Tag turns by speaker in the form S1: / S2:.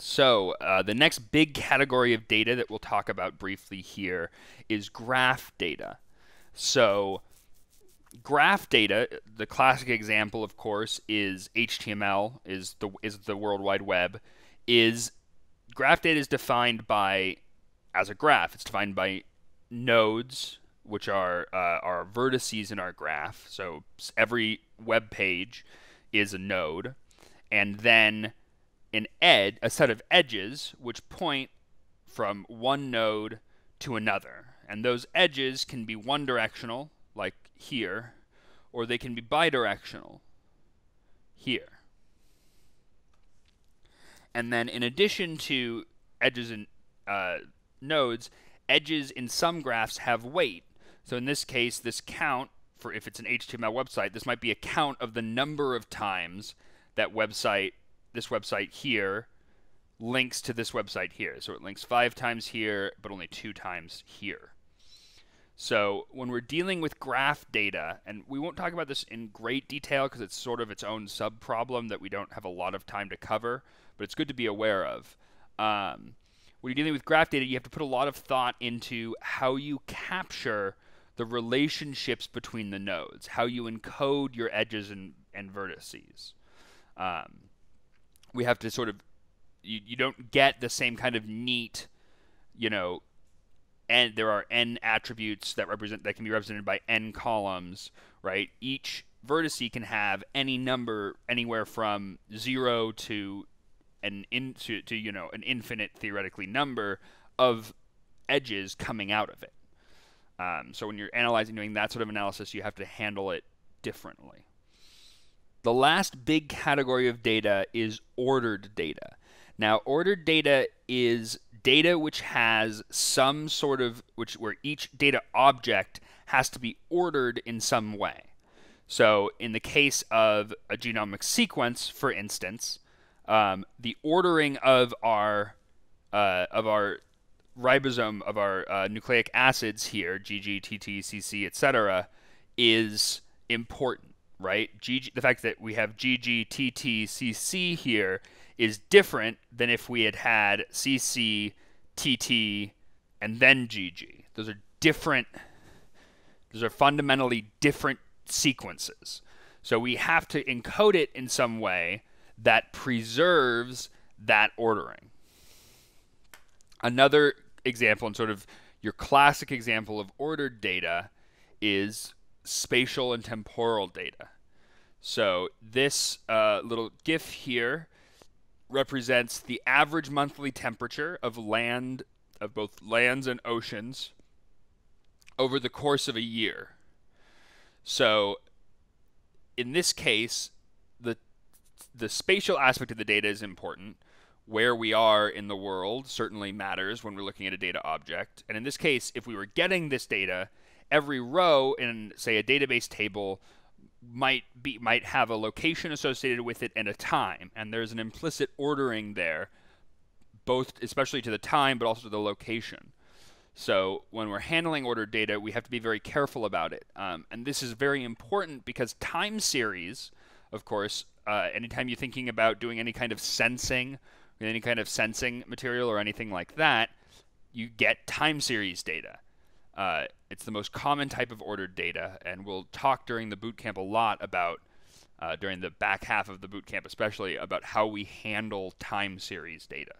S1: So uh, the next big category of data that we'll talk about briefly here is graph data. So graph data, the classic example, of course, is HTML, is the is the World Wide Web. Is graph data is defined by as a graph. It's defined by nodes, which are uh, our vertices in our graph. So every web page is a node, and then an ed, a set of edges, which point from one node to another. And those edges can be one directional, like here, or they can be bidirectional, here. And then in addition to edges and uh, nodes, edges in some graphs have weight. So in this case, this count for if it's an HTML website, this might be a count of the number of times that website, this website here, links to this website here. So it links five times here, but only two times here. So when we're dealing with graph data, and we won't talk about this in great detail because it's sort of its own sub-problem that we don't have a lot of time to cover, but it's good to be aware of. Um, when you're dealing with graph data, you have to put a lot of thought into how you capture the relationships between the nodes, how you encode your edges and, and vertices. Um, we have to sort of, you, you don't get the same kind of neat, you know, and there are n attributes that represent that can be represented by n columns, right? Each vertice can have any number anywhere from zero to an in to, to you know an infinite theoretically number of edges coming out of it. Um, so when you're analyzing doing that sort of analysis, you have to handle it differently. The last big category of data is ordered data. Now, ordered data is data which has some sort of which where each data object has to be ordered in some way. So, in the case of a genomic sequence, for instance, um, the ordering of our uh, of our ribosome of our uh, nucleic acids here, GG, TT, CC, etc., is important, right? GG, the fact that we have GG, TT, CC here is different than if we had had CC, TT, and then GG. Those are different. Those are fundamentally different sequences. So we have to encode it in some way that preserves that ordering. Another example, and sort of your classic example of ordered data, is spatial and temporal data. So this uh, little GIF here represents the average monthly temperature of land, of both lands and oceans, over the course of a year. So in this case, the the spatial aspect of the data is important. Where we are in the world certainly matters when we're looking at a data object. And in this case, if we were getting this data, every row in, say, a database table might be might have a location associated with it and a time, and there's an implicit ordering there, both especially to the time but also to the location. So when we're handling ordered data, we have to be very careful about it, um, and this is very important because time series, of course, uh, anytime you're thinking about doing any kind of sensing, any kind of sensing material or anything like that, you get time series data. Uh, it's the most common type of ordered data, and we'll talk during the bootcamp a lot about, uh, during the back half of the bootcamp especially, about how we handle time series data.